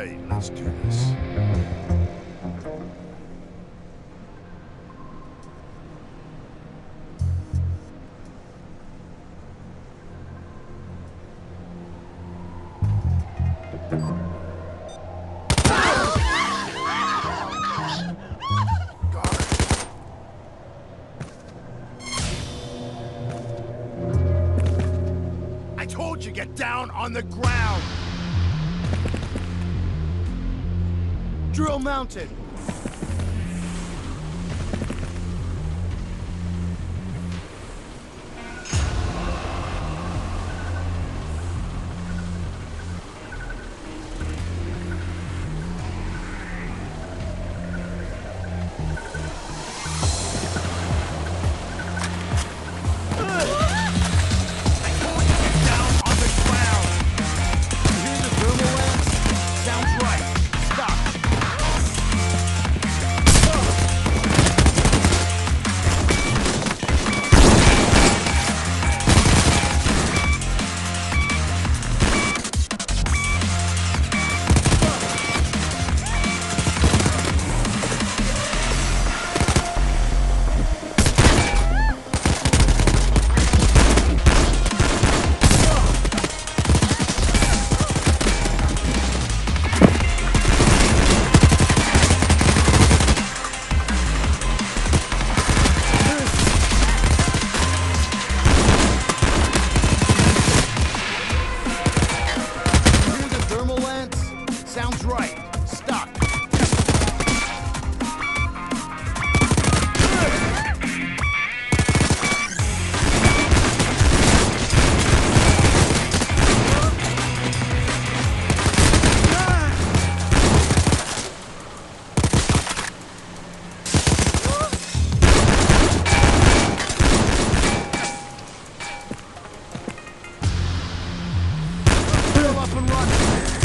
right, let's do this. I told you, get down on the ground! Drill mounted! up and running.